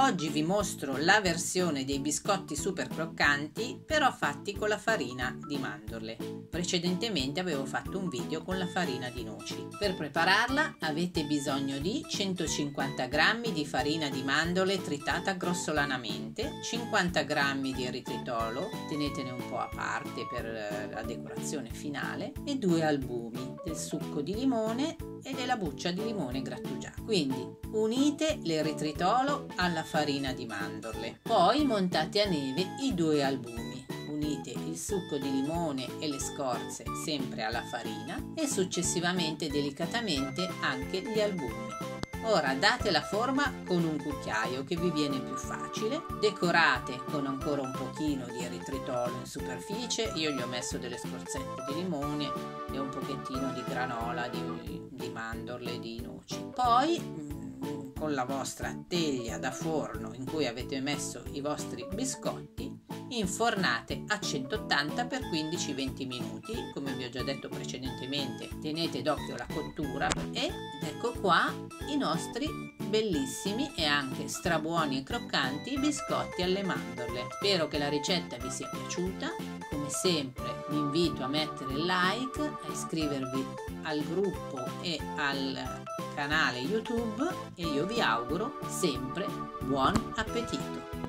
Oggi vi mostro la versione dei biscotti super croccanti però fatti con la farina di mandorle. Precedentemente avevo fatto un video con la farina di noci. Per prepararla avete bisogno di 150 g di farina di mandorle tritata grossolanamente, 50 g di eritritolo, tenetene un po' a parte per eh, la decorazione finale, e due albumi del succo di limone e della buccia di limone grattugiata. Quindi unite l'eritritolo alla farina di mandorle. Poi montate a neve i due albumi. Unite il succo di limone e le scorze sempre alla farina e successivamente delicatamente anche gli albumi. Ora date la forma con un cucchiaio che vi viene più facile, decorate con ancora un pochino di eritritolo in superficie, io gli ho messo delle scorzette di limone e un pochettino di granola, di, mandorle, di noci. Poi mm, con la vostra teglia da forno in cui avete messo i vostri biscotti infornate a 180 per 15-20 minuti. Come vi ho già detto precedentemente tenete d'occhio la cottura ed ecco qua i nostri bellissimi e anche strabuoni e croccanti biscotti alle mandorle. Spero che la ricetta vi sia piaciuta. Come sempre vi invito a mettere like a iscrivervi al gruppo e al canale youtube e io vi auguro sempre buon appetito